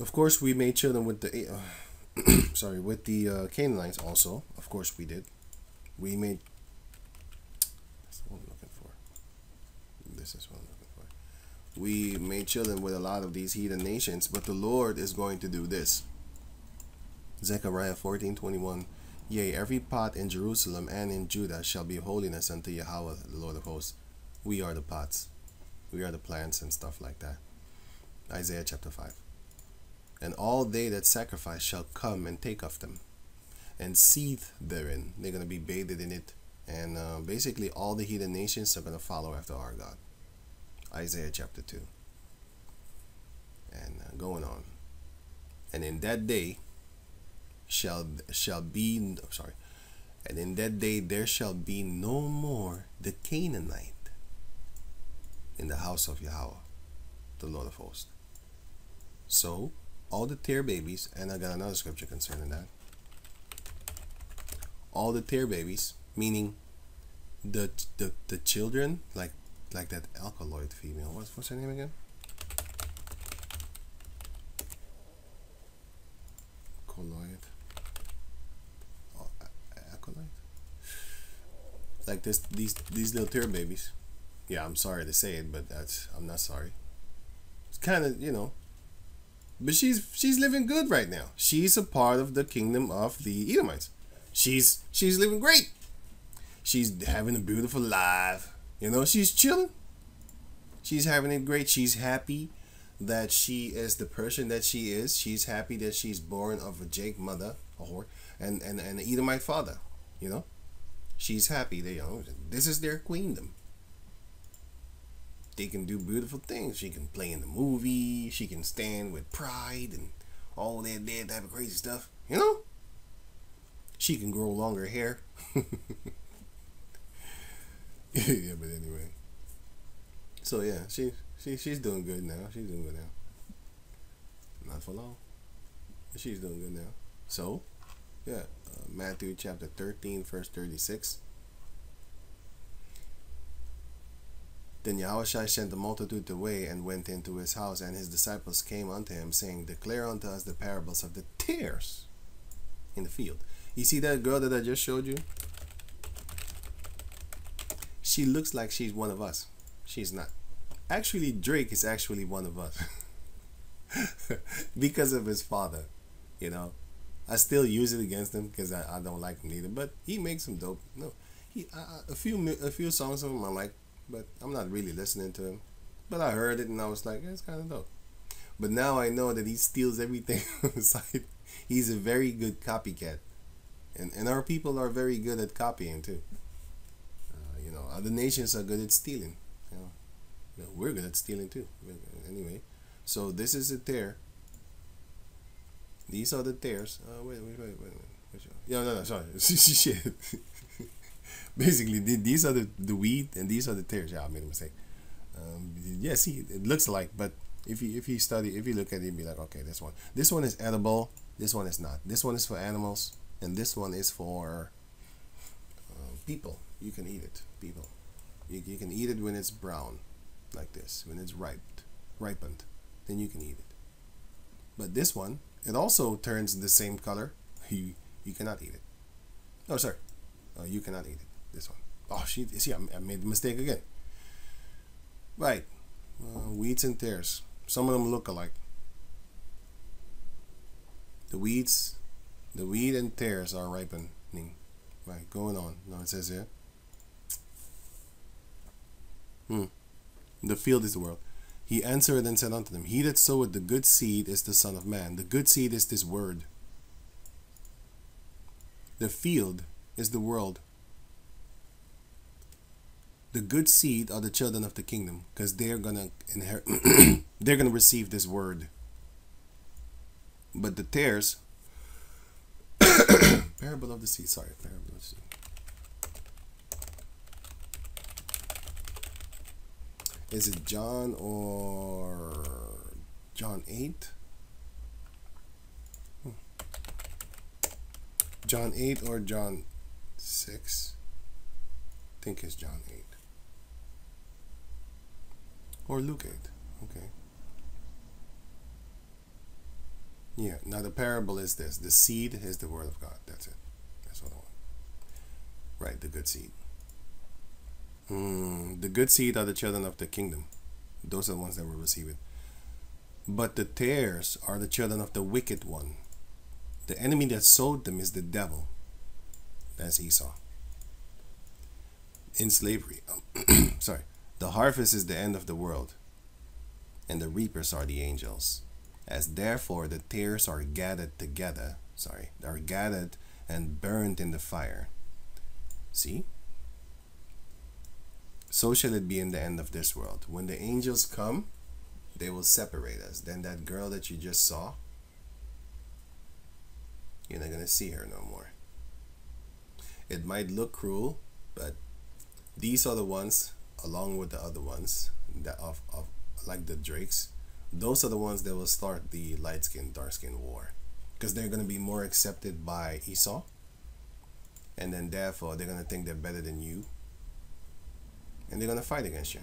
Of course, we made children with the uh, sorry with the uh, Canaanites also. Of course, we did. We made. That's what I'm looking for. This is what I'm looking for. We made children with a lot of these heathen nations, but the Lord is going to do this. Zechariah fourteen twenty one. Yea, every pot in Jerusalem and in Judah shall be holiness unto Yahweh, the Lord of hosts. We are the pots. We are the plants and stuff like that. Isaiah chapter 5. And all they that sacrifice shall come and take of them, and seethe therein. They're going to be bathed in it. And uh, basically, all the heathen nations are going to follow after our God. Isaiah chapter 2. And uh, going on. And in that day shall shall be sorry, and in that day there shall be no more the Canaanite in the house of Yahweh, the Lord of hosts. So all the tear babies, and I got another scripture concerning that. All the tear babies, meaning the the the children, like like that alkaloid female. What's what's her name again? Colloid. Oh, acolyte. Like this, these these little tear babies. Yeah, I'm sorry to say it, but that's I'm not sorry. It's kind of you know but she's she's living good right now. She's a part of the kingdom of the Edomites. She's she's living great. She's having a beautiful life. You know, she's chilling. She's having it great. She's happy that she is the person that she is. She's happy that she's born of a Jake mother, a whore, and and and an Edomite father. You know, she's happy. They you know this is their queendom they can do beautiful things. She can play in the movie. She can stand with pride and all that that type of crazy stuff. You know? She can grow longer hair. yeah, but anyway. So yeah, she she she's doing good now. She's doing good now. Not for long. She's doing good now. So, yeah, uh, Matthew chapter 13, verse 36. Then Yahushua sent the multitude away and went into his house, and his disciples came unto him, saying, Declare unto us the parables of the tares in the field. You see that girl that I just showed you? She looks like she's one of us. She's not. Actually, Drake is actually one of us. because of his father, you know. I still use it against him because I, I don't like him either. But he makes some dope. No, he a few a few songs of him I like but I'm not really listening to him. But I heard it and I was like, yeah, it's kind of dope. But now I know that he steals everything. He's a very good copycat. And, and our people are very good at copying too. Uh, you know, other nations are good at stealing. You know, we're good at stealing too. Anyway, so this is a tear. These are the tears. Uh, wait, wait, wait, wait, wait. Yeah, no, no, sorry. Shit basically these are the, the weed and these are the tares. Yeah, I made a mistake. Um, yeah, see, it looks like, but if you if you study, if you look at it, be like, okay, this one, this one is edible. This one is not. This one is for animals, and this one is for uh, people. You can eat it, people. You, you can eat it when it's brown, like this. When it's ripe, ripened, then you can eat it. But this one, it also turns the same color. You you cannot eat it. Oh, sorry, uh, you cannot eat it. This one. Oh, she see, I, made the mistake again. Right. Uh, weeds and tares. Some of them look alike. The weeds, the weed and tares are ripening. Right, going on. Now it says here. Hmm. The field is the world. He answered and said unto them, He that soweth the good seed is the Son of Man. The good seed is this word. The field is the world the good seed are the children of the kingdom because they're gonna inherit they're gonna receive this word. But the tares parable of the seed sorry parable of the seed. Is it john or john 8 hmm. john 8 or john 6 I think it's john 8 or Luke 8. Okay. Yeah. Now the parable is this: the seed is the word of God. That's it. That's what I want. Right, the good seed. Mm, the good seed are the children of the kingdom. Those are the ones that will receive it. But the tares are the children of the wicked one. The enemy that sowed them is the devil. That's Esau. In slavery. Sorry. The harvest is the end of the world, and the reapers are the angels. As therefore the tares are gathered together, sorry, are gathered and burned in the fire. See? So shall it be in the end of this world. When the angels come, they will separate us. Then that girl that you just saw, you're not going to see her no more. It might look cruel, but these are the ones, along with the other ones, that of, of like the Drakes, those are the ones that will start the light skin, dark skin war. Because they're going to be more accepted by Esau. And then therefore, they're going to think they're better than you. And they're going to fight against you.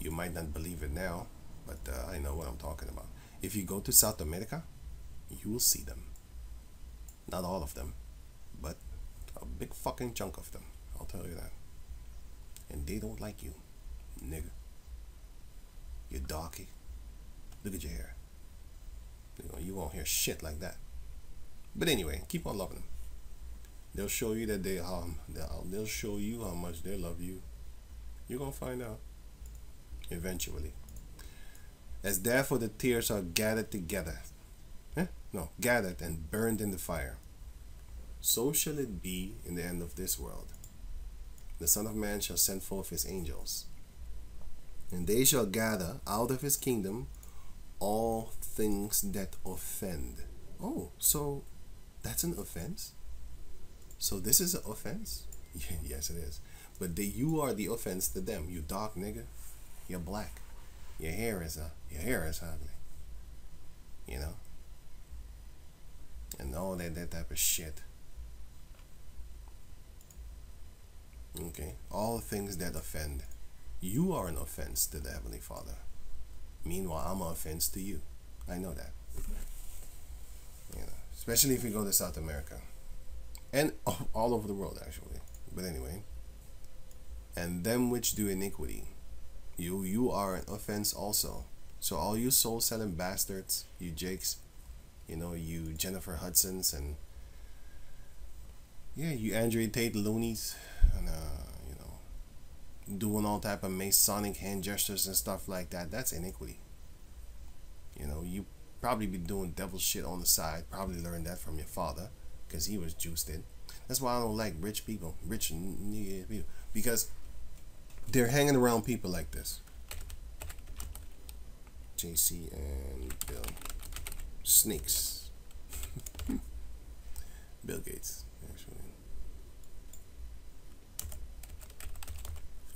You might not believe it now, but uh, I know what I'm talking about. If you go to South America, you will see them. Not all of them, but a big fucking chunk of them. I'll tell you that. And they don't like you, nigga. You darky. Look at your hair. You won't hear shit like that. But anyway, keep on loving them. They'll show you that they um they'll, they'll show you how much they love you. You're gonna find out eventually. As therefore the tears are gathered together, eh? no, gathered and burned in the fire, so shall it be in the end of this world. The Son of Man shall send forth his angels, and they shall gather out of his kingdom all things that offend. Oh, so that's an offense? So this is an offense? yes, it is. But the, you are the offense to them. You dark nigga. You're black. Your hair is uh, your hair is ugly. You know? And all that, that type of shit. Okay? All things that offend. You are an offense to the Heavenly Father. Meanwhile, I'm an offense to you. I know that. You know, especially if you go to South America. And all over the world, actually. But anyway. And them which do iniquity. You you are an offense also. So all you soul selling bastards, you Jakes, you know, you Jennifer Hudsons and yeah, you Andrew Tate loonies and uh, you know, doing all type of Masonic hand gestures and stuff like that. That's iniquity. You know, you probably be doing devil shit on the side. Probably learned that from your father because he was juiced in. That's why I don't like rich people, rich people, because they're hanging around people like this. Jay Z and Bill. Snakes. Bill Gates, actually.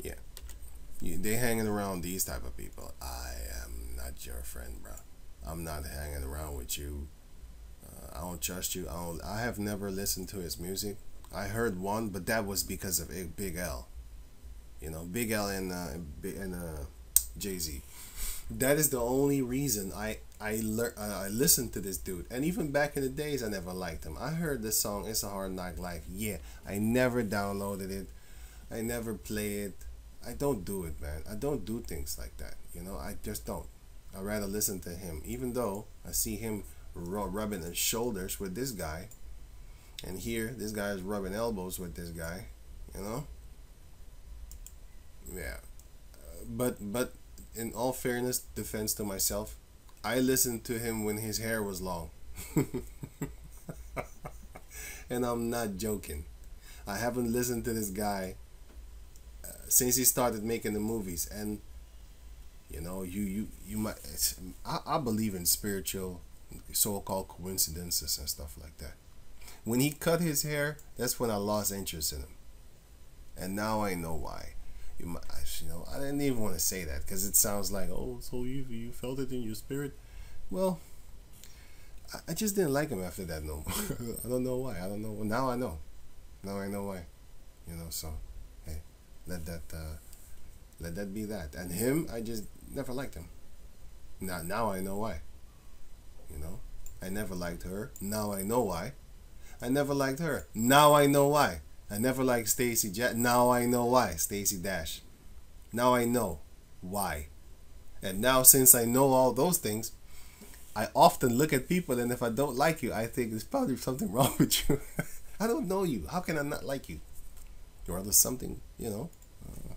Yeah. You, they hanging around these type of people. I am not your friend, bro. I'm not hanging around with you. Uh, I don't trust you. I don't. I have never listened to his music. I heard one, but that was because of Big L. You know, Big L and uh, and uh, Jay Z. That is the only reason I I learned I listened to this dude. And even back in the days, I never liked him. I heard this song, "It's a Hard Knock Life." Yeah, I never downloaded it. I never play it. I don't do it, man. I don't do things like that. You know, I just don't. I rather listen to him, even though I see him rubbing his shoulders with this guy, and here this guy is rubbing elbows with this guy. You know, yeah, but but in all fairness, defense to myself, I listened to him when his hair was long, and I'm not joking. I haven't listened to this guy since he started making the movies, and you know, you you you might. I, I believe in spiritual, so-called coincidences and stuff like that. When he cut his hair, that's when I lost interest in him, and now I know why you might, you know, I didn't even want to say that because it sounds like, oh, so you you felt it in your spirit. Well, I, just didn't like him after that no more. I don't know why. I don't know. Now I know. Now I know why. You know, so let that uh, let that be that. And him, I just never liked him. Now now I know why. You know, I never liked her. Now I know why. I never liked her. Now I know why. I never liked Stacy Jet. Now I know why. Stacy Dash. Now I know why. And now since I know all those things, I often look at people and if I don't like you, I think there's probably something wrong with you. I don't know you. How can I not like you? Or there's something, you know. Uh,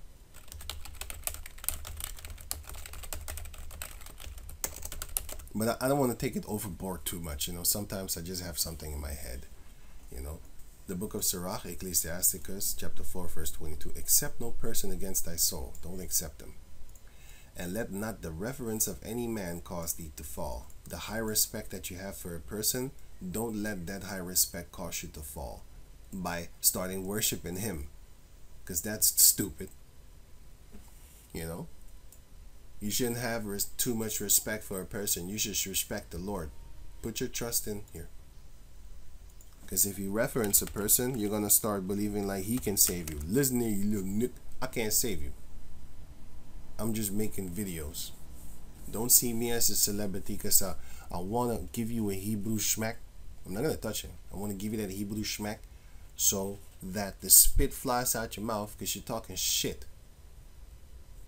but I, I don't want to take it overboard too much, you know. Sometimes I just have something in my head, you know. The book of Sirach, Ecclesiasticus, chapter 4, verse 22. Accept no person against thy soul. Don't accept them. And let not the reverence of any man cause thee to fall. The high respect that you have for a person, don't let that high respect cause you to fall by starting worshiping him. Because that's stupid. You know? You shouldn't have too much respect for a person. You should respect the Lord. Put your trust in here. Because if you reference a person, you're going to start believing like he can save you. Listen here, you little nick. I can't save you. I'm just making videos. Don't see me as a celebrity because I, I want to give you a Hebrew schmack. I'm not going to touch it. I want to give you that Hebrew schmack so that the spit flies out your mouth because you're talking shit.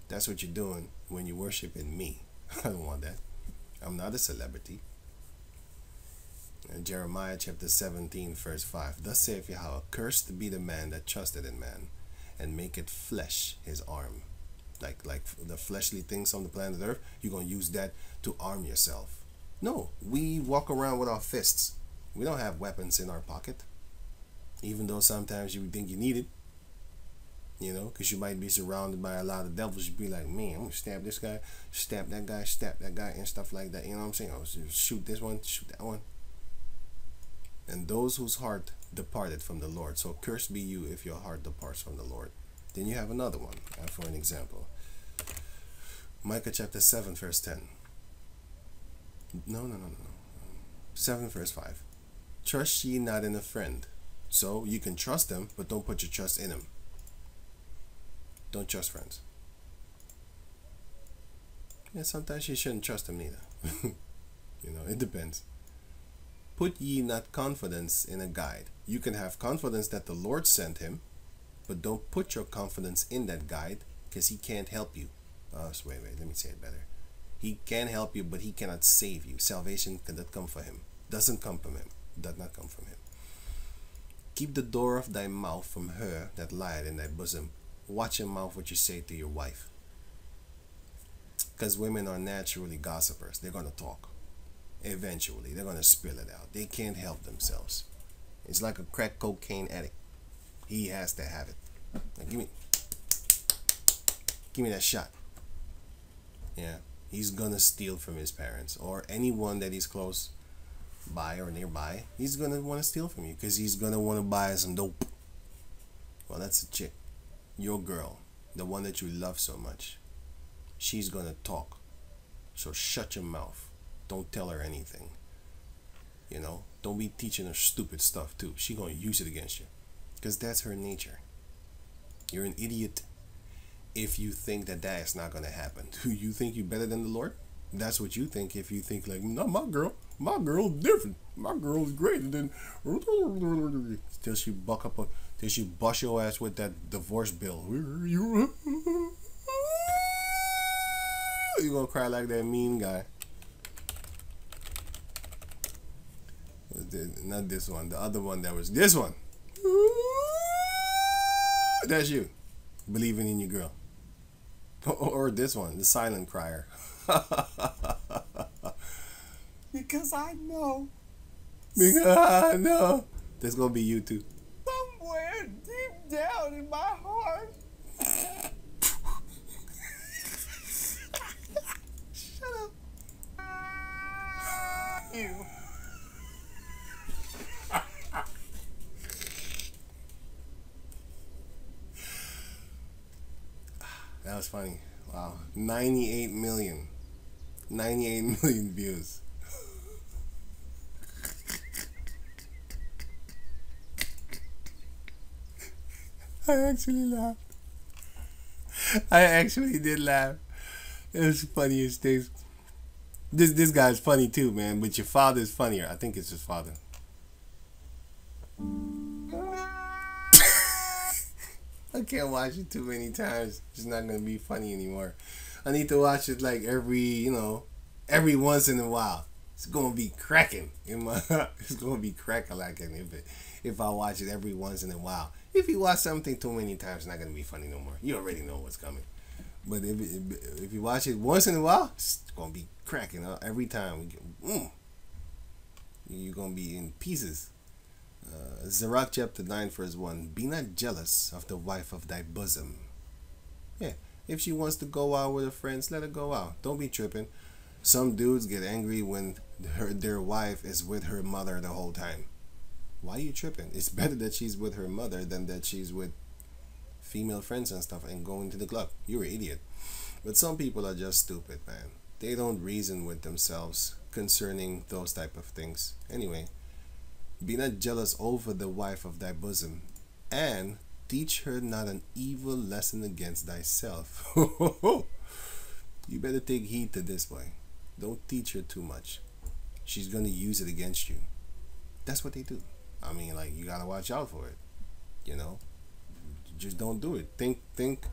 That's what you're doing when you're worshiping me. I don't want that. I'm not a celebrity. Uh, Jeremiah chapter 17, verse 5. Thus saith Yahweh, Cursed be the man that trusted in man, and make it flesh his arm. Like like the fleshly things on the planet Earth, you're gonna use that to arm yourself. No, we walk around with our fists. We don't have weapons in our pocket. Even though sometimes you think you need it. You know, because you might be surrounded by a lot of devils. You'd be like, man, I'm gonna stab this guy, stab that guy, stab that guy, and stuff like that. You know what I'm saying? Oh, shoot this one, shoot that one and those whose heart departed from the Lord. So cursed be you if your heart departs from the Lord. Then you have another one uh, for an example. Micah chapter 7, verse 10. No, no, no, no. 7, verse 5. Trust ye not in a friend. So you can trust them, but don't put your trust in them. Don't trust friends. And sometimes you shouldn't trust them neither. you know, it depends. Put ye not confidence in a guide. You can have confidence that the Lord sent him, but don't put your confidence in that guide because he can't help you. Uh, oh, so wait, wait, let me say it better. He can help you, but he cannot save you. Salvation cannot come from him. Doesn't come from him. Does not come from him. Keep the door of thy mouth from her that lieth in thy bosom. Watch your mouth what you say to your wife. Because women are naturally gossipers. They're going to talk eventually. They're going to spill it out. They can't help themselves. It's like a crack cocaine addict. He has to have it. Now, give me give me that shot. Yeah. He's gonna steal from his parents or anyone that he's close by or nearby. He's gonna want to steal from you because he's gonna want to buy some dope. Well, that's a chick, your girl, the one that you love so much. She's gonna talk. So shut your mouth. Don't tell her anything. You know, don't be teaching her stupid stuff too. She gonna use it against you, because that's her nature. You're an idiot if you think that that is not gonna happen. Do you think you're better than the Lord? That's what you think if you think like, no, my girl, my girl's different. My girl's great. And then till she buck up, a, till she bust your ass with that divorce bill. You you gonna cry like that mean guy. not this one, the other one that was this one. That's you, believing in your girl. Or this one, the silent crier. because I know. Because I know. There's gonna be you too. Somewhere deep down in my heart. Shut up. You. That was funny. Wow. 98 million. 98 million views. I actually laughed. I actually did laugh. It was the funniest things. This this guy's funny too, man. But your father's funnier. I think it's his father. I can't watch it too many times. It's not gonna be funny anymore. I need to watch it like every, you know, every once in a while. It's gonna be cracking in my. it's gonna be cracking like if it, if I watch it every once in a while. If you watch something too many times, it's not gonna be funny no more. You already know what's coming. But if if you watch it once in a while, it's gonna be cracking uh, every time. Mm, you're gonna be in pieces. Uh, Sirach chapter 9 verse 1 Be not jealous of the wife of thy bosom. Yeah, if she wants to go out with her friends, let her go out. Don't be tripping. Some dudes get angry when her their wife is with her mother the whole time. Why are you tripping? It's better that she's with her mother than that she's with female friends and stuff and going to the club. You're an idiot. But some people are just stupid, man. They don't reason with themselves concerning those type of things. Anyway, be not jealous over the wife of thy bosom, and teach her not an evil lesson against thyself. you better take heed to this, boy. Don't teach her too much. She's gonna use it against you. That's what they do. I mean, like you gotta watch out for it. You know, just don't do it. Think, think,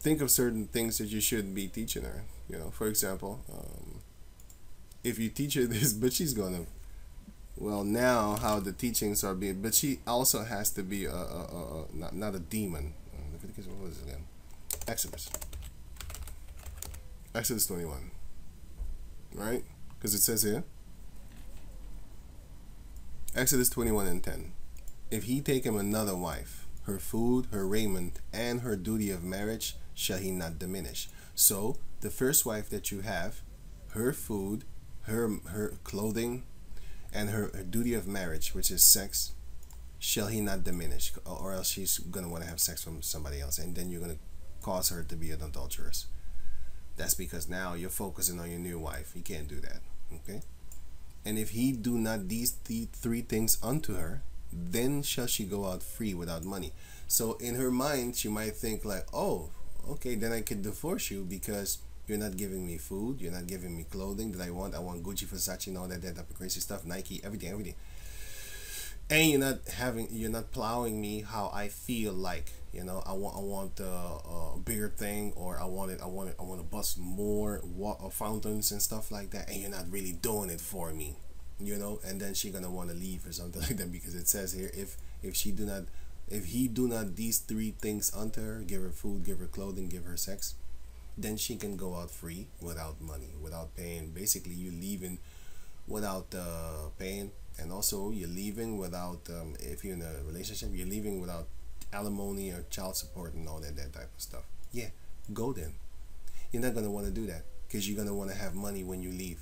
think of certain things that you shouldn't be teaching her. You know, for example, um, if you teach her this, but she's gonna well now how the teachings are being but she also has to be a, a, a, a not, not a demon. Uh, Leviticus what was it again? Exodus. Exodus 21 right? Because it says here. Exodus 21 and 10 if he take him another wife her food her raiment and her duty of marriage shall he not diminish. So the first wife that you have her food her her clothing and her, her duty of marriage, which is sex, shall he not diminish, or else she's gonna want to have sex from somebody else, and then you're gonna cause her to be an adulteress. That's because now you're focusing on your new wife. You can't do that. Okay. And if he do not these th- three things unto her, then shall she go out free without money. So in her mind, she might think like, oh, okay, then I could divorce you because you're not giving me food. You're not giving me clothing that I want. I want Gucci, Versace, and all that, that type of crazy stuff. Nike, everything, everything. And you're not having, you're not plowing me how I feel like. You know, I want, I want uh, a bigger thing, or I want it, I want it, I want to bust more water fountains and stuff like that. And you're not really doing it for me. You know, and then she gonna want to leave or something like that because it says here if if she do not, if he do not these three things unto her, give her food, give her clothing, give her sex then she can go out free without money, without paying. Basically, you're leaving without uh, paying, and also you're leaving without, um, if you're in a relationship, you're leaving without alimony or child support and all that, that type of stuff. Yeah, go then. You're not going to want to do that because you're going to want to have money when you leave.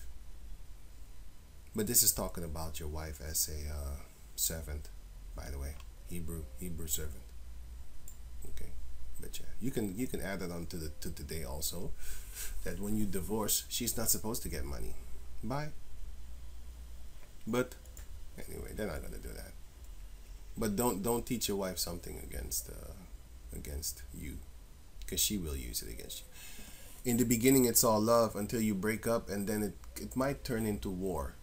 But this is talking about your wife as a uh, servant, by the way, Hebrew Hebrew servant. You can you can add that on to the to today also, that when you divorce, she's not supposed to get money. Bye. But anyway, they're not gonna do that. But don't don't teach your wife something against uh, against you, because she will use it against you. In the beginning, it's all love until you break up, and then it it might turn into war.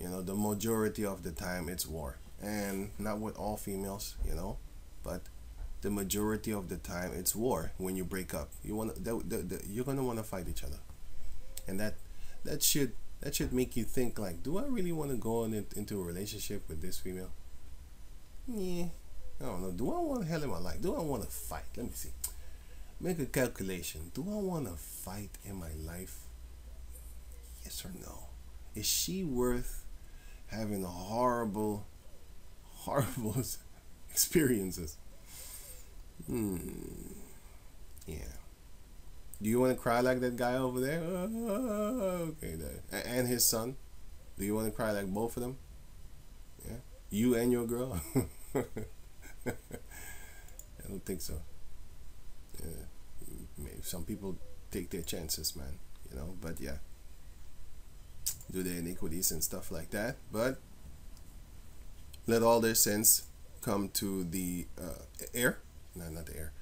You know, the majority of the time it's war, and not with all females. You know, but the majority of the time it's war when you break up. You want the, the, the, you're gonna want to fight each other. And that that should that should make you think like do i really want to go it, into a relationship with this female? Yeah. I don't know. Do i want hell in my life? Do i want to fight? Let me see. Make a calculation. Do i want to fight in my life? Yes or no? Is she worth having a horrible horrible experiences Hmm. Yeah. Do you want to cry like that guy over there? Okay, that. and his son. Do you want to cry like both of them? Yeah. You and your girl. I don't think so. Yeah. Maybe some people take their chances, man. You know, but yeah. Do their iniquities and stuff like that, but let all their sins come to the uh, air not not the air.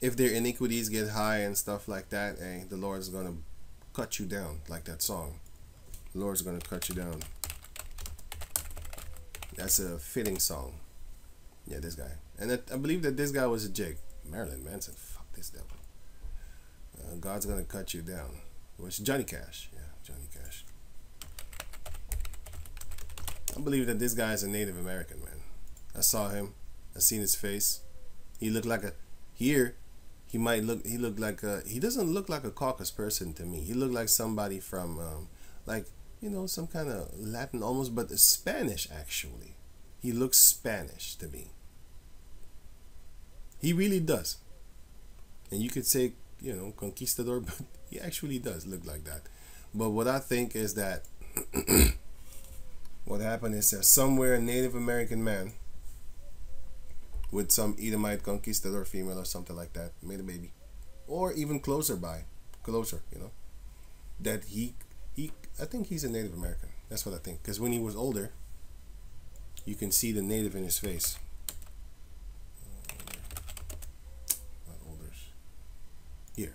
If their iniquities get high and stuff like that, eh, the Lord is gonna cut you down like that song. The Lord's gonna cut you down. That's a fitting song. Yeah, this guy. And I believe that this guy was a jig. Marilyn Manson. Fuck this devil. Uh, God's gonna cut you down. Which Johnny Cash. Yeah, Johnny Cash. I believe that this guy is a Native American man. I saw him. I seen his face. He looked like a here. He might look. He looked like a. He doesn't look like a caucus person to me. He looked like somebody from, um, like you know, some kind of Latin almost, but Spanish actually. He looks Spanish to me. He really does. And you could say, you know, conquistador, but he actually does look like that. But what I think is that what happened is that somewhere a Native American man with some Edomite conquistador female or something like that made a baby. Or even closer by, closer, you know. That he, he, I think he's a Native American. That's what I think. Because when he was older, you can see the native in his face. Not older. Here.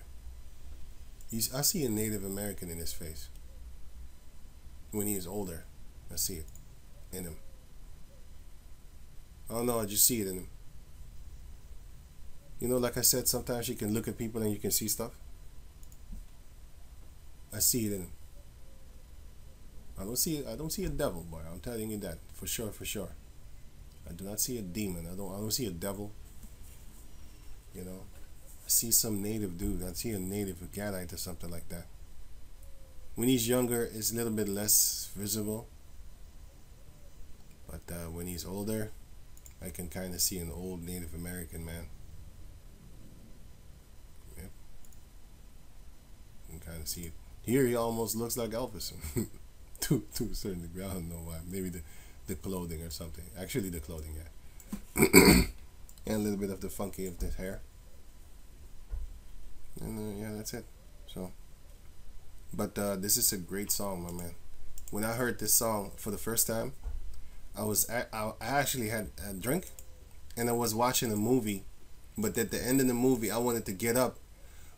He's, I see a Native American in his face. When he is older, I see it in him. Oh no, I just see it in him. You know, like I said, sometimes you can look at people and you can see stuff. I see it in. I don't see I don't see a devil, boy. I'm telling you that for sure, for sure. I do not see a demon. I don't I don't see a devil. You know, I see some native dude. I see a native a Gadite or something like that. When he's younger, it's a little bit less visible. But uh, when he's older, I can kind of see an old Native American man. Yep. You can kind of see it. Here he almost looks like Elvis. to to a certain degree. I don't know why. Maybe the the clothing or something. Actually, the clothing, yeah. and a little bit of the funky of the hair. And uh, yeah, that's it. So, but uh, this is a great song, my man. When I heard this song for the first time, I was I, I actually had a drink, and I was watching a movie, but at the end of the movie, I wanted to get up,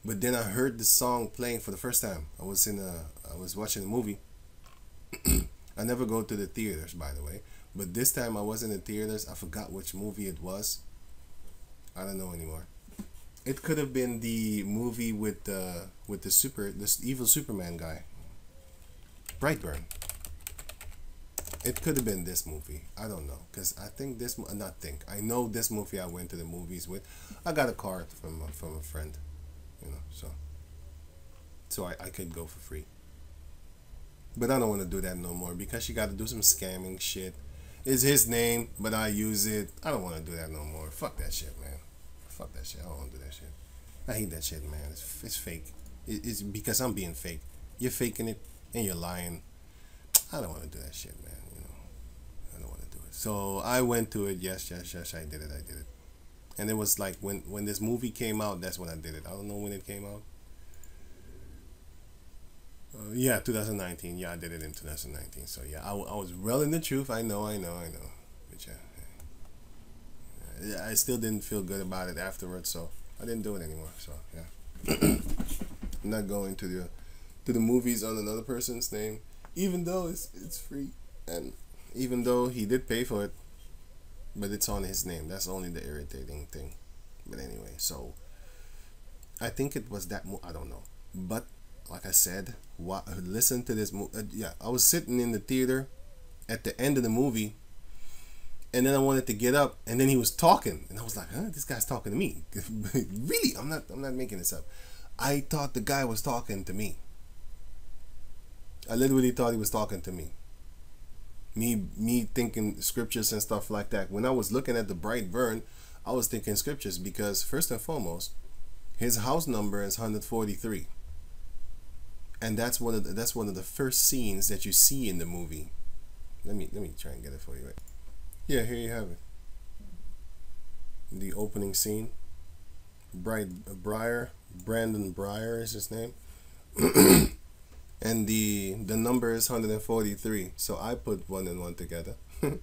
but then I heard the song playing for the first time. I was in a I was watching a movie I never go to the theaters, by the way. But this time I was in the theaters. I forgot which movie it was. I don't know anymore. It could have been the movie with the with the super this evil Superman guy. Brightburn. It could have been this movie. I don't know because I think this not think I know this movie I went to the movies with. I got a card from from a friend, you know. So so I, I could go for free. But I don't want to do that no more because you got to do some scamming shit. It's his name, but I use it. I don't want to do that no more. Fuck that shit, man. Fuck that shit. I don't want to do that shit. I hate that shit, man. It's, it's fake. It, it's because I'm being fake. You're faking it and you're lying. I don't want to do that shit, man. You know, I don't want to do it. So I went to it. Yes, yes, yes. I did it. I did it. And it was like when when this movie came out. That's when I did it. I don't know when it came out. Uh, yeah, 2019. Yeah, I did it in 2019. So yeah, I, I was well in the truth. I know, I know, I know. But yeah, yeah, I still didn't feel good about it afterwards. So I didn't do it anymore. So yeah, I'm not going to the to the movies on another person's name, even though it's it's free, and even though he did pay for it, but it's on his name. That's only the irritating thing. But anyway, so I think it was that. Mo- I don't know, but like I said, listen to this. movie. uh, yeah, I was sitting in the theater at the end of the movie, and then I wanted to get up, and then he was talking, and I was like, "Huh, this guy's talking to me." really, I'm not. I'm not making this up. I thought the guy was talking to me. I literally thought he was talking to me. Me, me thinking scriptures and stuff like that. When I was looking at the Brightburn, I was thinking scriptures because first and foremost, his house number is 143 and that's one of the, that's one of the first scenes that you see in the movie. Let me let me try and get it for you. Yeah, here you have it. The opening scene. Bright Briar, Brandon Briar is his name. and the the number is 143. So I put one and one together. and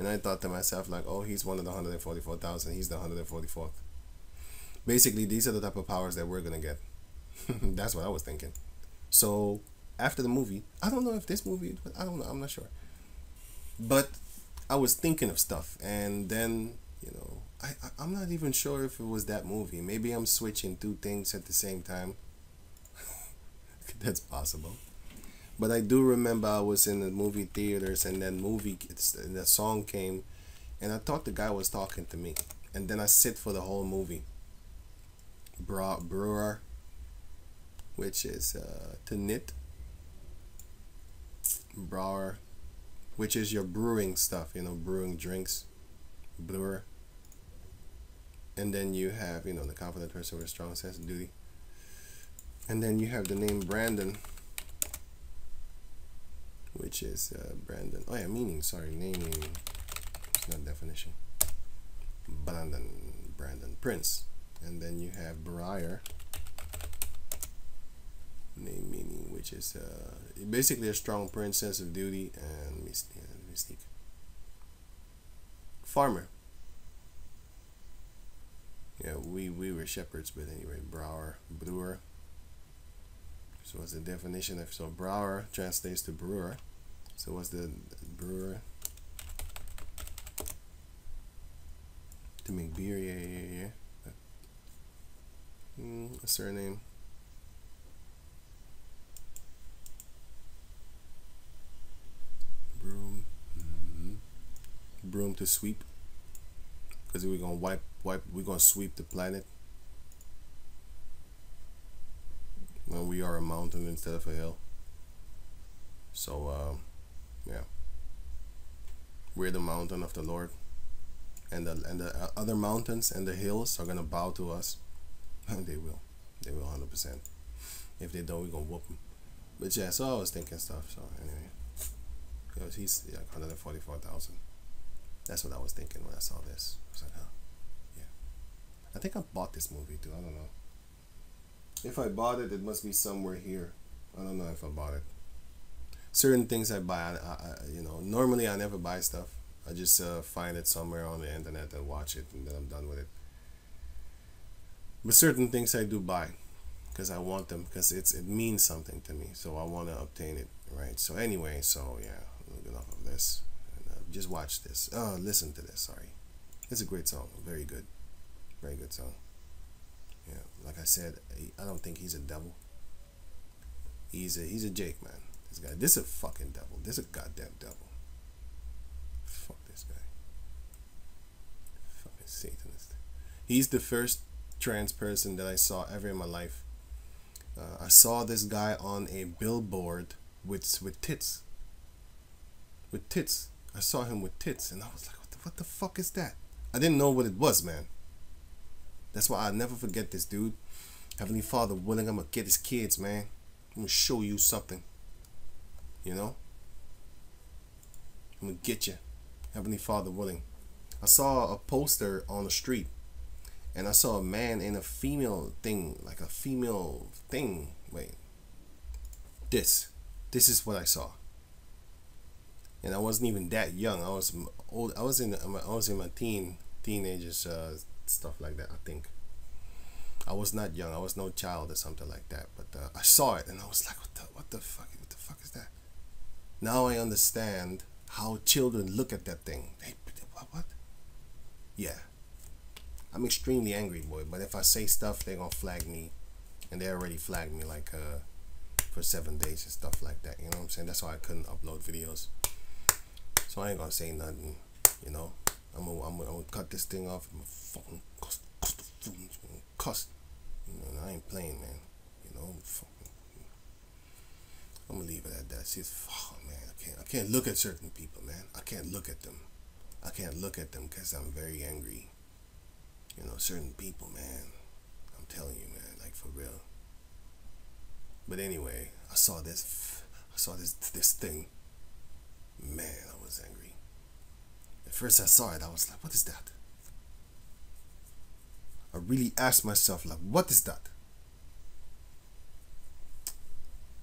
I thought to myself like, "Oh, he's one of the 144,000. He's the 144th." Basically, these are the type of powers that we're going to get. That's what I was thinking. So after the movie. I don't know if this movie, I don't know. I'm not sure. But I was thinking of stuff, and then you know, I I'm not even sure if it was that movie. Maybe I'm switching two things at the same time. That's possible. But I do remember I was in the movie theaters, and then movie and the song came, and I thought the guy was talking to me, and then I sit for the whole movie. Bra brewer, which is uh, to knit. Brewer, which is your brewing stuff, you know, brewing drinks, brewer. And then you have, you know, the confident person with a strong sense of duty. And then you have the name Brandon which is uh, Brandon. Oh yeah, meaning. Sorry, name meaning. It's not definition. Brandon, Brandon Prince, and then you have Briar. Name meaning, which is uh, basically a strong prince, sense of duty, and mystique. Farmer. Yeah, we we were shepherds, but anyway, Brower, Brewer. So what's the definition of so Brower translates to brewer. So what's the brewer? To make beer, yeah, yeah, yeah. Mm, a surname. Broom. Mm-hmm. Broom to sweep. Cause we're gonna wipe, wipe. We're gonna sweep the planet. We are a mountain instead of a hill. So, um, yeah. We're the mountain of the Lord. And the, and the other mountains and the hills are to bow to us. They will. They will 100%. If they don't, going to whoop them. But yeah, so I was thinking stuff. So anyway. Because he's like 144,000. That's what I was thinking when I saw this. I was like, huh. Yeah. I think I bought this movie too. I don't know. If I bought it, it must be somewhere here. I don't know if I bought it. Certain things I buy, I, I, you know, normally I never buy stuff. I just uh, find it somewhere on the internet and watch it, and then I'm done with it. But certain things I do buy because I want them because it's it means something to me. So I want to obtain it, right? So anyway, so yeah, enough of this. And, uh, just watch this. Oh, listen to this. Sorry, it's a great song. Very good, very good song. Like I said, I don't think he's a devil. He's a he's a Jake man. This guy, this is a fucking devil. This is a goddamn devil. Fuck this guy. Fucking Satanist. He's the first trans person that I saw ever in my life. Uh, I saw this guy on a billboard with with tits. With tits. I saw him with tits, and I was like, what the, what the fuck is that? I didn't know what it was, man. That's why I'll never forget this dude. Heavenly Father willing, I'm gonna get his kids, man. I'm gonna show you something. You know? I'm gonna get you. Heavenly Father willing. I saw a poster on the street and I saw a man in a female thing, like a female thing. Wait. This. This is what I saw. And I wasn't even that young. I was old. I was in. I was in my teen teenagers uh, stuff like that. I think. I was not young. I was no child or something like that. But uh, I saw it and I was like, what the what the fuck? What the fuck is that? Now I understand how children look at that thing. Hey, what? what? Yeah. I'm extremely angry, boy. But if I say stuff, they're gonna flag me, and they already flagged me like uh for seven days and stuff like that. You know what I'm saying? That's why I couldn't upload videos. So I ain't gonna say nothing. You know, I'm gonna, I'm gonna, I'm gonna cut this thing off. I'm gonna fucking cuss, cuss, cuss. You know, I ain't playing, man. You know, fucking. I'm gonna leave it at that. See, oh man, I can't, I can't look at certain people, man. I can't look at them. I can't look at them because I'm very angry. You know, certain people, man. I'm telling you, man, like for real. But anyway, I saw this, I saw this, this thing. Man, I was angry. At first, I saw it. I was like, "What is that?" I really asked myself, like, "What is that?"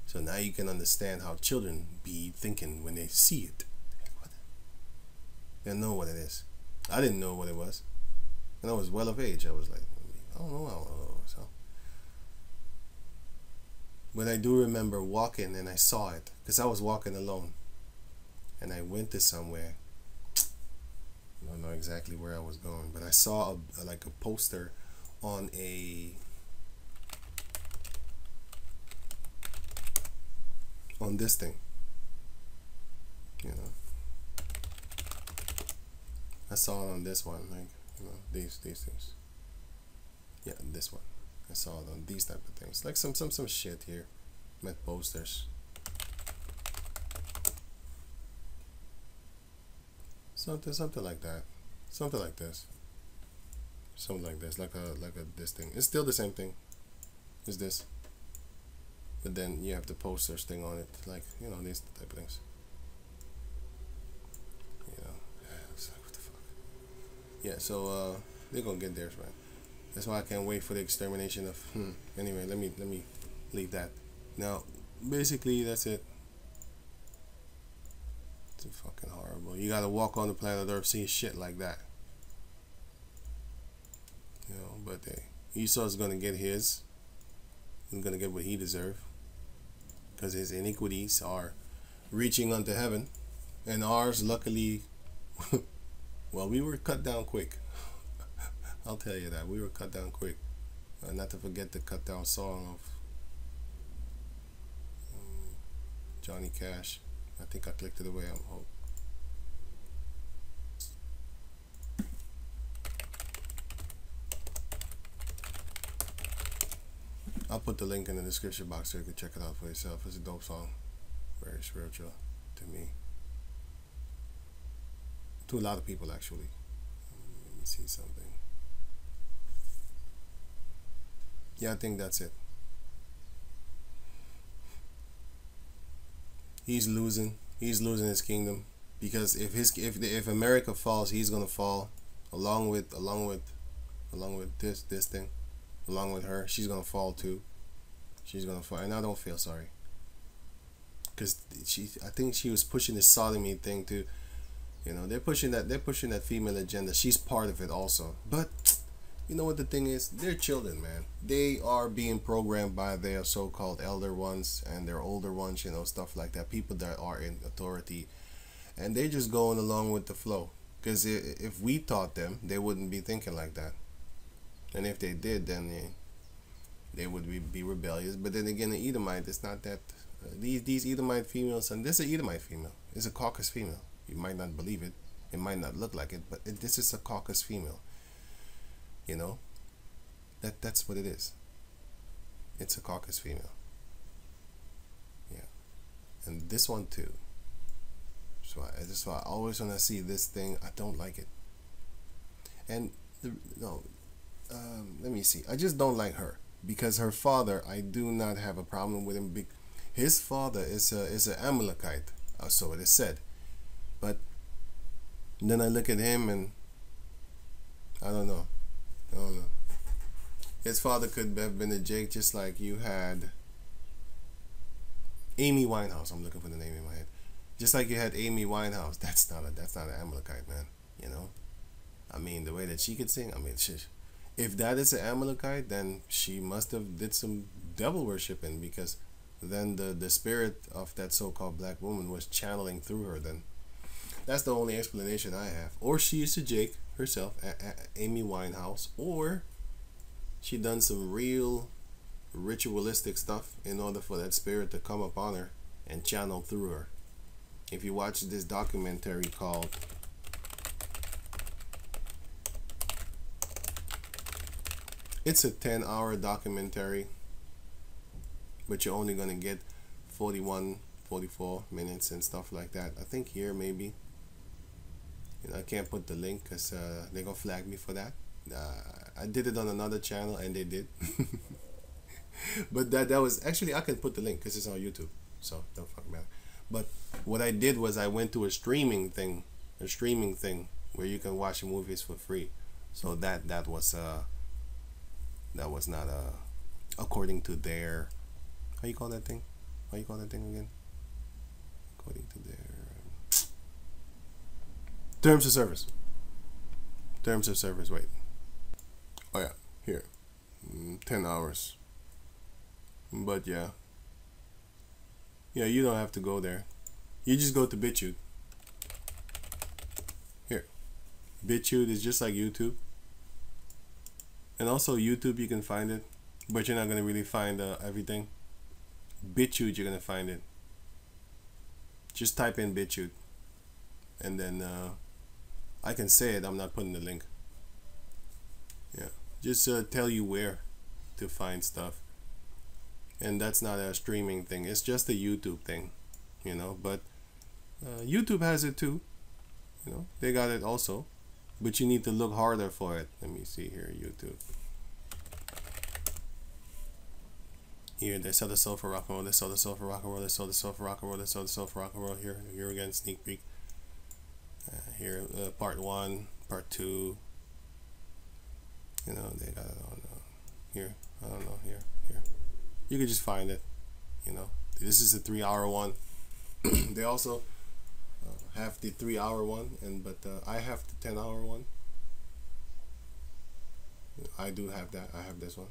So now you can understand how children be thinking when they see it. They know what it is. I didn't know what it was. And I was well of age. I was like, I don't know. I don't know. So But I do remember walking and I saw it because I was walking alone. And I went to somewhere. Know exactly where I was going, but I saw a, like a poster on a on this thing. You know. I saw it on this one, like you know, these these things. Yeah, this one. I saw it on these type of things. Like some some some shit here. Met posters. Something something like that. Something like this. Something like this. Like a like a this thing. It's still the same thing. Is this. But then you have the posters thing on it, like, you know, these type of things. You know. Like, what the fuck? Yeah, so uh they're gonna get theirs, right. That's why I can't wait for the extermination of. Hmm. Anyway, let me let me leave that. Now, basically, that's it. It's fucking horrible. You gotta walk on the planet Earth seeing shit like that. You know, but hey, Esau's gonna get his. He's gonna get what he deserves. Because his iniquities are reaching unto heaven, and ours, luckily, well, we were cut down quick. I'll tell you that. We were cut down quick. Uh, not to forget the cut down song of um, Johnny Cash. I think I clicked it away. I'm hope. I'll put the link in the description box so you can check it out for yourself. It's a dope song. Very spiritual to me. To a lot of people, actually. Let me see something. Yeah, I think that's it. He's losing. He's losing his kingdom because if his if if America falls, he's gonna fall along with along with along with this this thing, along with her. She's gonna fall too. She's gonna fall, and I don't feel sorry because she. I think she was pushing this sodomy thing too. You know, they're pushing that. They're pushing that female agenda. She's part of it also, but you know what the thing is? They're children, man. They are being programmed by their so-called elder ones and their older ones, you know, stuff like that. People that are in authority, and they're just going along with the flow. Because if we taught them, they wouldn't be thinking like that. And if they did, then they, they would be, be rebellious. But then again, the Edomite, it's not that. Uh, these these Edomite females, and this is an Edomite female. It's a caucus female. You might not believe it. It might not look like it, but it, this is a caucus female you know, that that's what it is. It's a caucus female. Yeah, and this one too. So I just so I always when I see this thing, I don't like it. And the, no, um, let me see. I just don't like her because her father. I do not have a problem with him. His father is a is an Amalekite, uh, so it is said. But then I look at him and I don't know. I don't know. His father could have been a Jake, just like you had Amy Winehouse. I'm looking for the name in my head. Just like you had Amy Winehouse. That's not a that's not an Amalekite, man. You know. I mean, the way that she could sing. I mean, if that is an Amalekite, then she must have did some devil worshiping because then the the spirit of that so-called black woman was channeling through her. Then that's the only explanation I have. Or she is a Jake herself, Amy Winehouse, or she done some real ritualistic stuff in order for that spirit to come upon her and channel through her. If you watch this documentary called It's a 10 hour documentary, but you're only going to get 41, 44 minutes and stuff like that. I think here maybe you know, I can't put the link because uh, they're gonna flag me for that. Uh, I did it on another channel and they did. but that that was actually I can put the link because it's on YouTube, so don't fuck matter. But what I did was I went to a streaming thing, a streaming thing where you can watch movies for free. So that that was uh that was not uh according to their how you call that thing? How you call that thing again? According to their Terms of service. Terms of service. Wait. Oh yeah, here. Mm, Ten hours. But yeah, Yeah, you don't have to go there. You just go to BitChute. Here. BitChute is just like YouTube. And also YouTube you can find it, but you're not gonna really find uh, everything. BitChute you're gonna find it. Just type in BitChute. And then uh, I can say it, I'm not putting the link. Yeah. Just uh, tell you where to find stuff and that's not a streaming thing it's just a youtube thing you know but uh, youtube has it too you know they got it also but you need to look harder for it let me see here youtube here they sell the soul for rock and roll they sell the soul for rock and roll they sell the soul for rock and roll they sell the soul for rock and roll here here again sneak peek uh, here uh, part one part two. You know they got it on uh, here. I don't know here here. You can just find it you know. This is a three hour one. They also uh, have the three hour one and but uh, I have the 10 hour one. I do have that I have this one.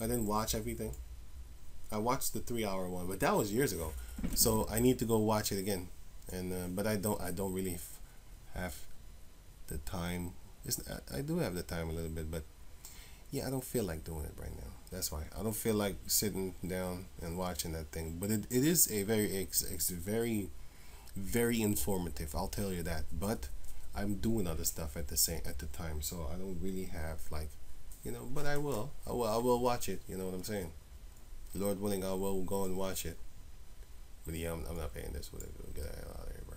I didn't watch everything I watched the three hour one but that was years ago so I need to go watch it again and uh, but I don't I don't really have the time it's, I, I do have the time a little bit but yeah, I don't feel like doing it right now. That's why I don't feel like sitting down and watching that thing. But it, it is a very it's, it's very very informative. I'll tell you that. But I'm doing other stuff at the same at the time, so I don't really have like, you know. But I will. I will. I will watch it. You know what I'm saying? Lord willing, I will go and watch it. But yeah, I'm, I'm not paying this. Whatever. Get out of here, bro.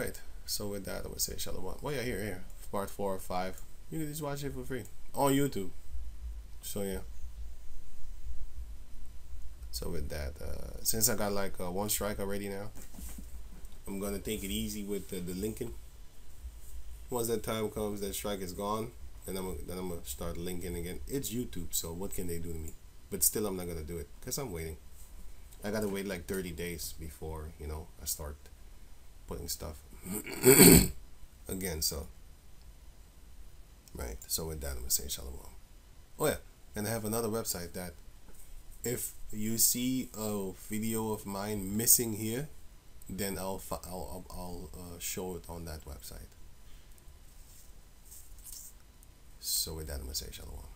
Right. So with that, I would say Shalom. Well, yeah, here, here, part four or five you can just watch it for free on YouTube. So yeah. So with that, uh, since I got like uh, one strike already now, I'm gonna take it easy with the, the linking. Once that time comes, that strike is gone, then I'm then I'm gonna start linking again. It's YouTube, so what can they do to me? But still, I'm not gonna do it because I'm waiting. I gotta wait like 30 days before you know I start putting stuff again. So. Right. So with that, I'm gonna say shalom. Oh yeah, and I have another website that if you see a video of mine missing here, then I'll I'll I'll, uh, show it on that website. So I'm gonna say shalom.